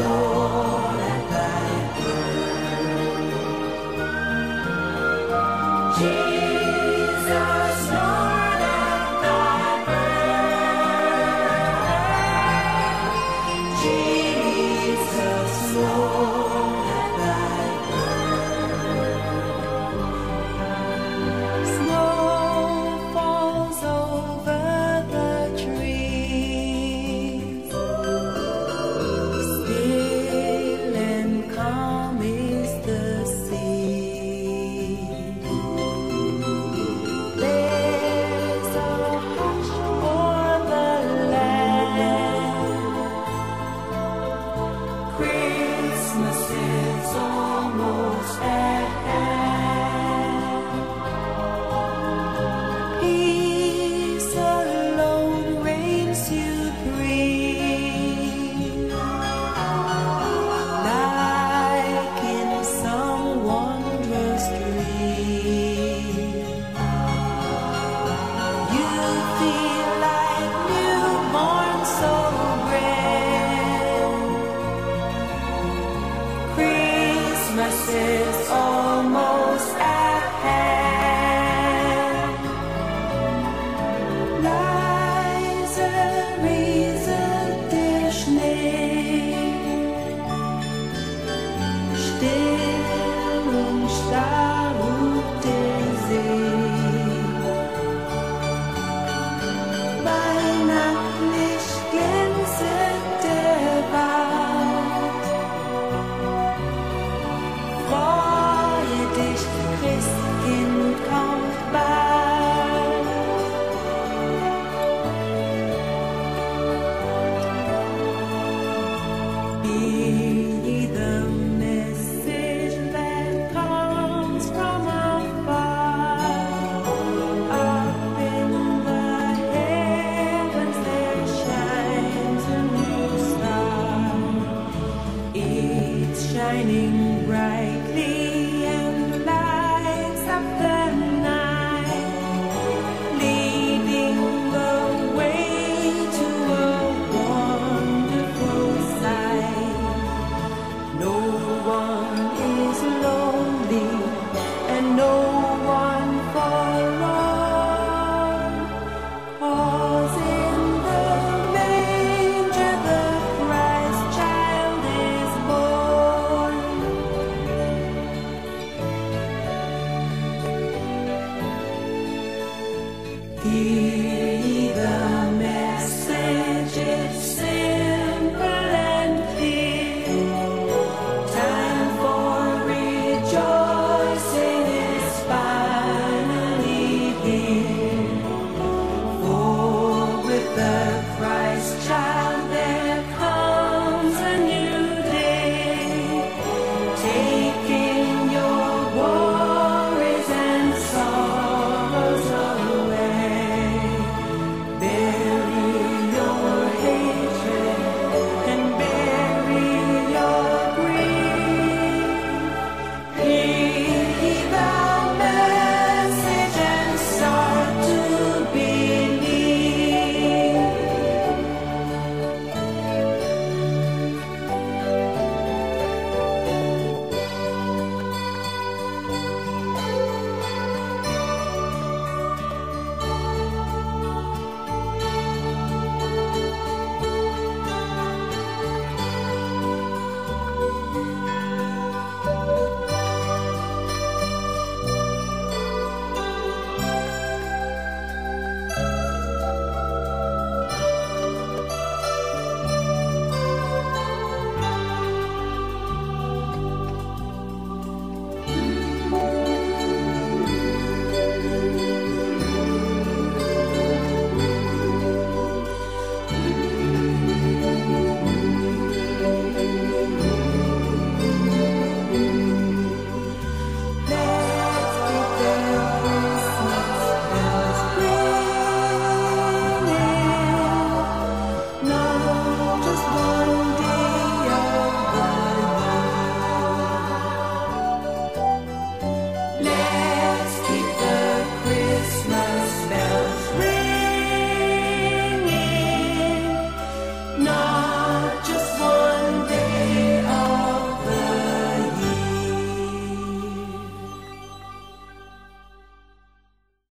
Lord. Just